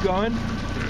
keep going.